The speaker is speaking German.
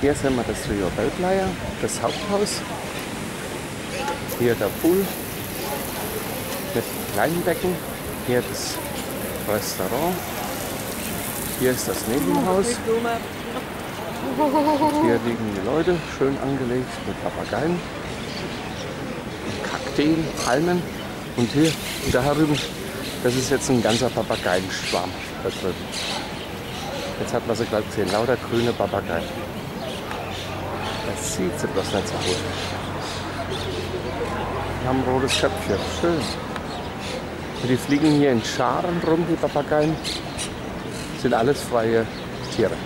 Hier sehen wir das Rio Belplaya, das Haupthaus. Hier der Pool mit kleinen Becken. Hier das Restaurant. Hier ist das Nebenhaus. Hier liegen die Leute, schön angelegt mit Papageien, Kakteen, Palmen. Und hier, da drüben, das ist jetzt ein ganzer Papageienschwarm da drüben. Jetzt hat man sie gleich gesehen, lauter grüne Papageien. Das sieht sie bloß nicht so gut. Die haben ein rotes Köpfchen, schön. Und die fliegen hier in Scharen rum, die Papageien. Sind alles freie Tiere.